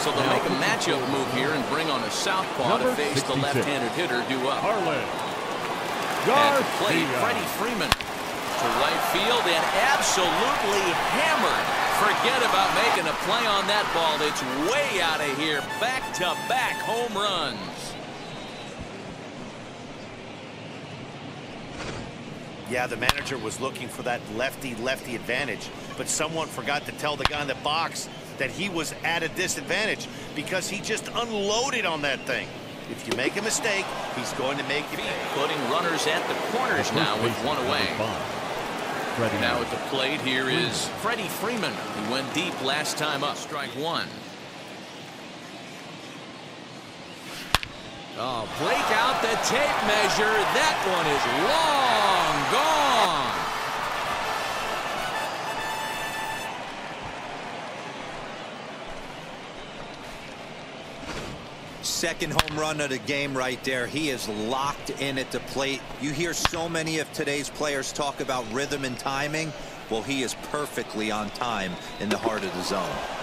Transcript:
So they'll make a matchup move here and bring on a southpaw to face the left-handed hitter due up. Harlan. At the plate, Freddie Freeman to right field and absolutely hammered. Forget about making a play on that ball. It's way out of here. Back-to-back -back home runs. Yeah, the manager was looking for that lefty-lefty advantage, but someone forgot to tell the guy in the box that he was at a disadvantage because he just unloaded on that thing. If you make a mistake, he's going to make it. Putting runners at the corners now with one away. Now at the plate here is Freddie Freeman, who went deep last time up. Strike one. Oh, break out the tape measure. That one is long Second home run of the game right there. He is locked in at the plate. You hear so many of today's players talk about rhythm and timing. Well, he is perfectly on time in the heart of the zone.